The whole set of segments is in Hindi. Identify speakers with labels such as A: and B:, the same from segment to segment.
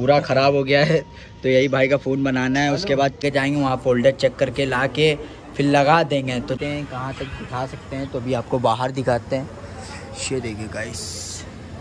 A: पूरा ख़राब हो गया है तो यही भाई का फ़ोन बनाना है। उसके बाद के जाएँगे वहाँ फोल्डर चेक करके ला के फिर लगा देंगे। तो कहाँ तक दिखा सकते हैं तो अभी आपको बाहर दिखाते हैं। ये देखिए गाइस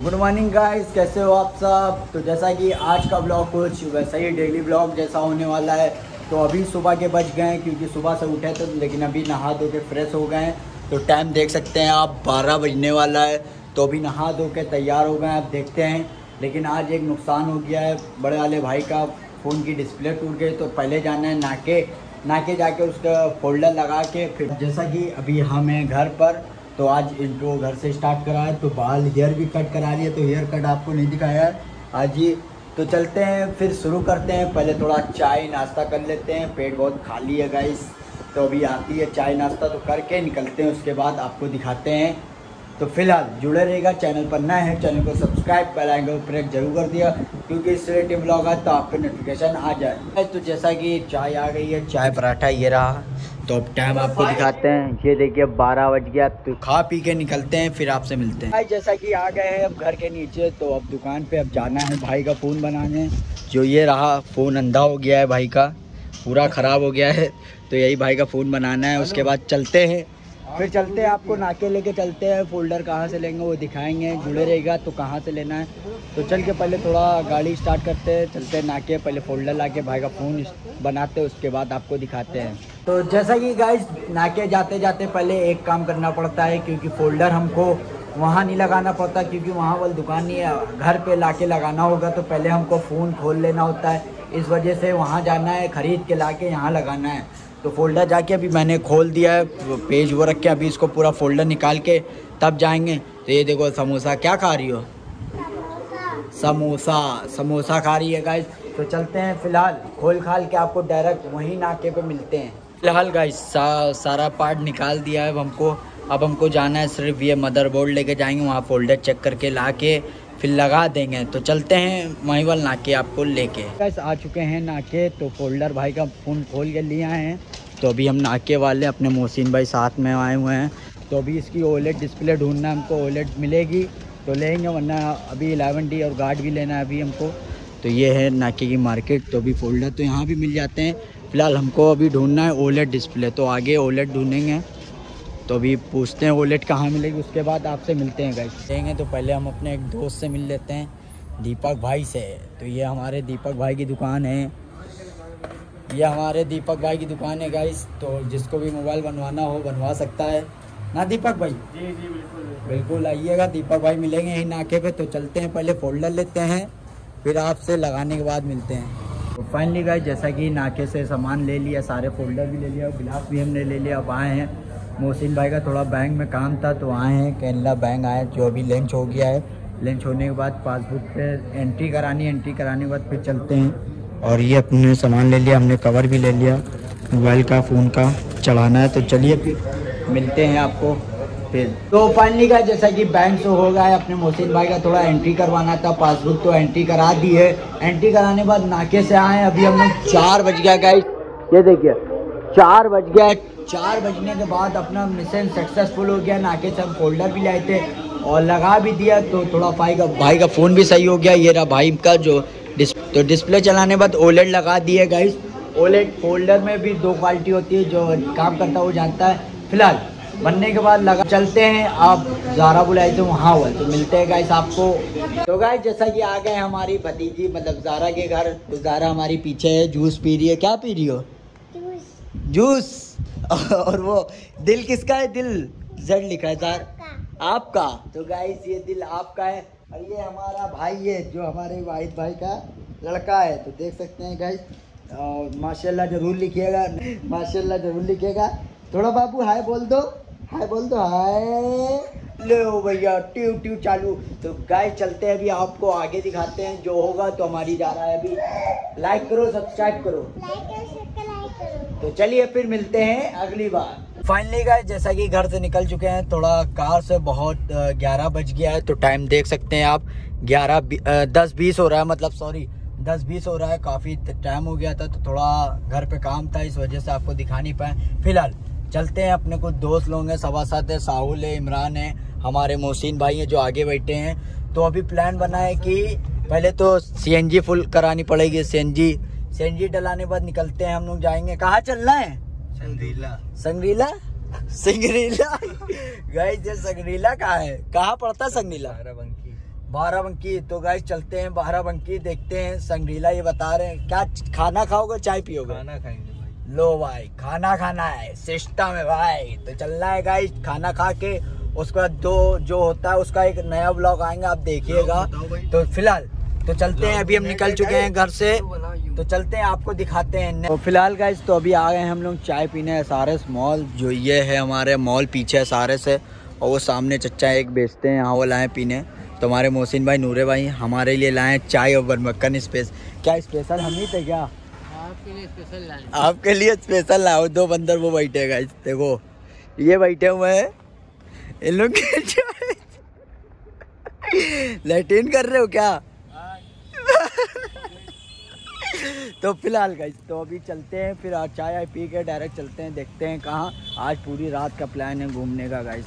A: गुड मॉर्निंग गाइस कैसे हो आप सब? तो जैसा कि आज का ब्लॉग कुछ वैसा ही डेली ब्लॉग जैसा होने वाला है। तो अभी सुबह के बज गए हैं क्योंकि सुबह से उठे थे लेकिन अभी नहा धो के फ्रेश हो गए हैं। तो टाइम देख सकते हैं आप बारह बजने वाला है। तो अभी नहा धो के तैयार हो गए आप देखते हैं। लेकिन आज एक नुकसान हो गया है बड़े वाले भाई का फ़ोन की डिस्प्ले टूट गई तो पहले जाना है नाके नाके जाके उसका फोल्डर लगा के फिर जैसा कि अभी हम हैं घर पर तो आज इंट्रो घर से स्टार्ट करा है तो बाल हेयर भी कट करा लिया तो हेयर कट आपको नहीं दिखाया है। आज ही तो चलते हैं, फिर शुरू करते हैं। पहले थोड़ा चाय नाश्ता कर लेते हैं। पेट बहुत खाली है गाइस तो अभी आती है चाय नाश्ता तो करके निकलते हैं, उसके बाद आपको दिखाते हैं। तो फ़िलहाल जुड़े रहेगा चैनल पर नए हैं चैनल को सब्सक्राइब कर आएँगे ऊपर एक ज़रूर कर दिया क्योंकि इस रिलेटिव ब्लॉग है तो आपको नोटिफिकेशन आ जाए। तो जैसा कि चाय आ गई है चाय पराठा ये रहा। तो अब टाइम आपको दिखाते हैं। ये देखिए बारह बज गया तो खा पी के निकलते हैं फिर आपसे मिलते हैं। भाई जैसा कि आ गए हैं अब घर के नीचे तो अब दुकान पे अब जाना है भाई का फ़ोन बनाने। जो ये रहा फ़ोन अंधा हो गया है भाई का पूरा ख़राब हो गया है तो यही भाई का फ़ोन बनाना है। उसके बाद चलते हैं। फिर चलते हैं, आपको नाके लेके चलते हैं फोल्डर कहाँ से लेंगे वो दिखाएँगे, जुड़े रहेगा तो कहाँ से लेना है। तो चल के पहले थोड़ा गाड़ी स्टार्ट करते हैं, चलते हैं नाके, पहले फोल्डर ला के भाई का फ़ोन बनाते हैं, उसके बाद आपको दिखाते हैं। तो जैसा कि गाइस नाके जाते जाते पहले एक काम करना पड़ता है, क्योंकि फोल्डर हमको वहाँ नहीं लगाना पड़ता, क्योंकि वहाँ वाली दुकान नहीं है, घर पे ला लगाना होगा तो पहले हमको फ़ोन खोल लेना होता है। इस वजह से वहाँ जाना है, ख़रीद के ला के यहाँ लगाना है। तो फोल्डर जाके अभी मैंने खोल दिया है पेज वो रख के अभी इसको पूरा फोल्डर निकाल के तब जाएँगे। तो ये देखो समोसा क्या खा रही हो? समोसा समोसा खा रही है गाइस तो चलते हैं फ़िलहाल खोल खाल के आपको डायरेक्ट वहीं नाके पे मिलते हैं। फ़िलहाल गाइस सा, सारा पार्ट निकाल दिया है अब हमको। अब हमको जाना है सिर्फ़ ये मदरबोर्ड लेके जाएँगे वहाँ फोल्डर चेक करके ला के फिर लगा देंगे। तो चलते हैं महिवल नाके आपको लेके। बस आ चुके हैं नाके तो फोल्डर भाई का फ़ोन खोल के लिए आए हैं। तो अभी हम नाके वाले अपने मोहसिन भाई साथ में आए हुए हैं। तो अभी इसकी ओलेट डिस्प्ले ढूंढना हमको ओलेट मिलेगी। तो लेंगे वरना अभी एलेवन डी और गार्ड भी लेना है अभी हमको। तो ये है नाके की मार्केट तो अभी फोल्डर तो यहाँ भी मिल जाते हैं। फ़िलहाल हमको अभी ढूंढना है ओलेट डिस्प्ले तो आगे ओलेट ढूंढेंगे। तो अभी पूछते हैं वॉलेट कहाँ मिलेगी उसके बाद आपसे मिलते हैं गाइस देंगे तो पहले हम अपने एक दोस्त से मिल लेते हैं दीपक भाई से। तो ये हमारे दीपक भाई की दुकान है। ये हमारे दीपक भाई की दुकान है गाइस तो जिसको भी मोबाइल बनवाना हो बनवा सकता है। ना दीपक भाई? जी जी बिल्कुल बिल्कुल। आइएगा दीपक भाई मिलेंगे यहीं नाके पे। तो चलते हैं पहले फोल्डर लेते हैं फिर आपसे लगाने के बाद मिलते हैं। तो फाइनली गाइस जैसा कि नाके से सामान ले लिया सारे फोल्डर भी ले लिया और गिलास भी हमने ले लिया अब आए हैं। मोहसिन भाई का थोड़ा बैंक में काम था तो आए हैं केरला बैंक आए, जो अभी लंच हो गया है। लंच होने के बाद पासबुक पे एंट्री करानी, एंट्री कराने के बाद फिर चलते हैं। और ये अपने सामान ले लिया, हमने कवर भी ले लिया, मोबाइल का, फ़ोन का, चढ़ाना है तो चलिए फिर मिलते हैं आपको फिर। तो फाइनली का जैसा कि बैंक से हो गया है, अपने मोहसिन भाई का थोड़ा एंट्री करवाना था, पासबुक तो एंट्री करा दी है। एंट्री कराने के बाद नाके से आए, अभी हम लोग चार बज गया गाइस ये देखिए, चार बज गया चार बजने के बाद अपना मिशन सक्सेसफुल हो गया नाके से हम फोल्डर भी लाए थे और लगा भी दिया तो थोड़ा भाई का भाई का फ़ोन भी सही हो गया ये रहा भाई का जो डिस, तो डिस्प्ले चलाने बाद ओलेट लगा दिए गाइस ओलेट फोल्डर में भी दो क्वालिटी होती है जो काम करता है वो जानता है। फ़िलहाल बनने के बाद लगा चलते हैं आप ज़ारा बुलाए थे वहाँ हुआ तो मिलते हैं गाइस आपको। तो गाइस जैसा कि आ गए हमारी भतीजी मतलब ज़ारा के घर तो ज़ारा हमारी पीछे है जूस पी रही है क्या पी रही हो? जूस और वो दिल किसका है? दिल जेड लिखा है सर आपका। तो गाइस ये दिल आपका है। और ये हमारा भाई है जो हमारे वाहिद भाई का लड़का है। तो देख सकते हैं गाइस और माशाल्लाह ज़रूर लिखिएगा माशाल्लाह ज़रूर लिखिएगा थोड़ा बाबू हाय बोल दो। हाय बोल दो। हाय लो भैया ट्यू ट्यू चालू। तो गाय चलते हैं अभी आपको आगे दिखाते हैं। जो होगा तो हमारी जा रहा है अभी। लाइक करो सब्सक्राइब करो। तो चलिए फिर मिलते हैं अगली बार। फाइनली गाइस जैसा कि घर से निकल चुके हैं, थोड़ा कार से बहुत ग्यारह बज गया है तो टाइम देख सकते हैं आप। ग्यारह दस बीस हो रहा है मतलब सॉरी दस बीस हो रहा है, काफ़ी टाइम हो गया था तो थोड़ा घर पे काम था, इस वजह से आपको दिखा नहीं पाए। फ़िलहाल, चलते हैं अपने कुछ दोस्त लोग हैं सवा सात है, साहुल है, इमरान है, हमारे मोहसिन भाई हैं जो आगे बैठे हैं। तो अभी प्लान बना है कि पहले तो सीएनजी फुल करानी पड़ेगी सीएनजी सीएनजी डलाने के बाद निकलते हैं हम लोग जाएँगे। कहाँ चलना है?
B: संगरीला।
A: संगरीला? संगरीला? गाइस ये संगरीला कहाँ है? कहाँ पड़ता है संगरीला?
B: बाराबंकी।
A: बाराबंकी। तो गाइस चलते हैं बाराबंकी देखते हैं संगरीला ये बता रहे हैं। क्या खाना खाओगे चाय पियोगे?
B: खाना खाएँगे भाई।
A: लो भाई खाना खाना है सिस्टम है भाई। तो चलना है गाइस खाना खा के उसके बाद दो जो होता है उसका एक नया ब्लॉग आएगा आप देखिएगा। तो फ़िलहाल तो चलते हैं अभी हम निकल चुके हैं घर से। तो चलते हैं आपको दिखाते हैं। तो फ़िलहाल गाइस तो अभी आ गए हम लोग चाय पीने एस आर मॉल जो ये है हमारे मॉल पीछे एस आर है और वो सामने चच्चा एक बेचते हैं यहाँ वो लाए पीने। तो हमारे मोहसिन भाई नूरे भाई हमारे लिए लाए चाय और बरमक्कन स्पेस क्या स्पेशल हम ही थे क्या?
C: आपके लिए स्पेशल लाए।
A: आपके लिए स्पेशल लाओ दो बंदर वो बैठे गाइस देखो। ये बैठे हुए हैं। इन लोग के लैटिन कर रहे हो क्या? तो फ़िलहाल गाइस तो अभी चलते हैं, फिर चाय पी के डायरेक्ट चलते हैं, देखते हैं कहाँ। आज पूरी रात का प्लान है घूमने का गाइस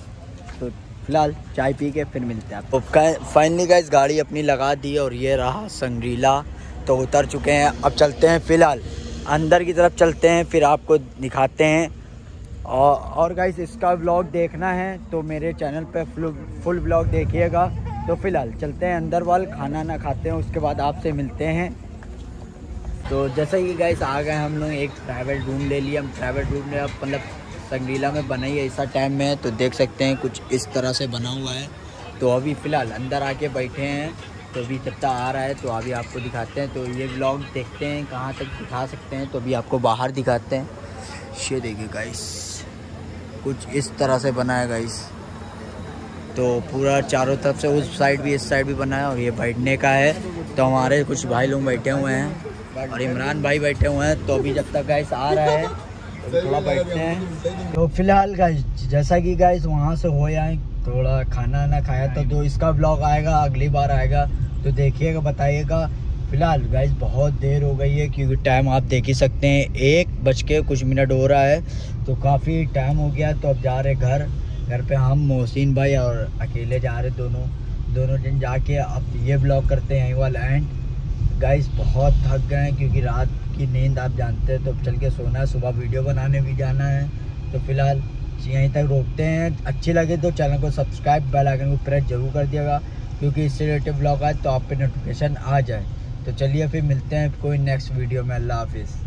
A: तो फ़िलहाल चाय पी के फिर मिलते हैं तो फाइनली गाइस गाड़ी अपनी लगा दी और ये रहा संगरीला। तो उतर चुके हैं। अब चलते हैं फ़िलहाल। अंदर की तरफ़ चलते हैं, फिर आपको दिखाते हैं। और और गाइस इसका व्लॉग देखना है तो मेरे चैनल पे फुल फुल व्लॉग देखिएगा। तो फ़िलहाल चलते हैं अंदर वाल, खाना ना खाते हैं, उसके बाद आपसे मिलते हैं। तो जैसा कि गाइस आ गए हम लोग एक प्राइवेट रूम ले लिया हम प्राइवेट रूम ले मतलब संगीला में बना ही ऐसा टाइम में तो देख सकते हैं कुछ इस तरह से बना हुआ है। तो अभी फ़िलहाल अंदर आके बैठे हैं। तो अभी जब तक आ रहा है तो अभी आपको दिखाते हैं। तो ये ब्लॉग देखते हैं, कहाँ तक दिखा सकते हैं। तो अभी आपको बाहर दिखाते हैं। ये देखिए गाइस कुछ इस तरह से बना है गाइस तो पूरा चारों तरफ़ से उस साइड भी, इस साइड भी बना है और ये बैठने का है। तो हमारे कुछ भाई लोग बैठे हुए हैं। और इमरान भाई बैठे हुए हैं तो अभी जब तक गाइस आ रहा है तो थोड़ा बैठते हैं। तो फ़िलहाल गाइस जैसा कि गाइस वहाँ से हो आए, थोड़ा खाना ना खाया तो जो इसका ब्लॉग आएगा, अगली बार आएगा तो देखिएगा, बताइएगा। फ़िलहाल गाइस बहुत देर हो गई है, क्योंकि टाइम आप देख ही सकते हैं, एक बज के कुछ मिनट हो रहा है तो काफ़ी टाइम हो गया तो अब जा रहे घर। घर पे हम, मोहसिन भाई और अकेले जा रहे दोनों दोनों दिन जाके अब ये ब्लॉग करते हैं वाला एंड गाइस बहुत थक गए हैं क्योंकि रात की नींद आप जानते हैं तो चल के सोना है, सुबह वीडियो बनाने भी जाना है। तो फ़िलहाल यहीं तक रोकते हैं। अच्छी लगे तो चैनल को सब्सक्राइब, बेल आइकन को प्रेस ज़रूर कर दिएगा, क्योंकि इससे रिलेटेड ब्लॉग आए तो आप पे नोटिफिकेशन आ जाए। तो चलिए फिर मिलते हैं कोई नेक्स्ट वीडियो में। अल्लाह हाफिज़।